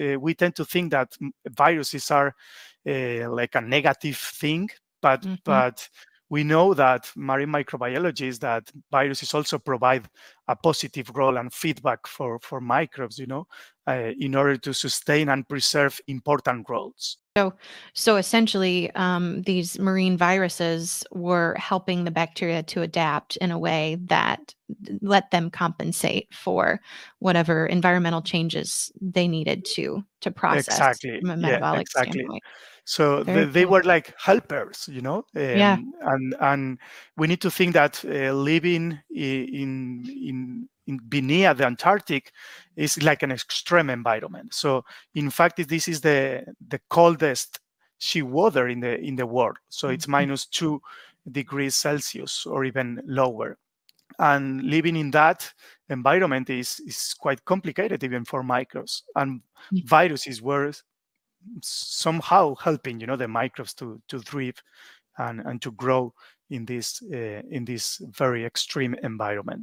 uh, we tend to think that viruses are uh, like a negative thing, but mm-hmm. but we know that marine microbiology is that viruses also provide a positive role and feedback for for microbes, you know, uh, in order to sustain and preserve important roles. So, so essentially, um, these marine viruses were helping the bacteria to adapt in a way that let them compensate for whatever environmental changes they needed to to process exactly. from a metabolic yeah, exactly. standpoint. So they, they, were like helpers, you know. Um, yeah. And and we need to think that uh, living in in in beneath the Antarctic is like an extreme environment. So in fact, this is the the coldest sea water in the in the world. So it's mm-hmm. minus two degrees Celsius or even lower. And living in that environment is is quite complicated even for microbes. And mm-hmm. viruses were somehow helping you know the microbes to to thrive and and to grow in this uh, in this very extreme environment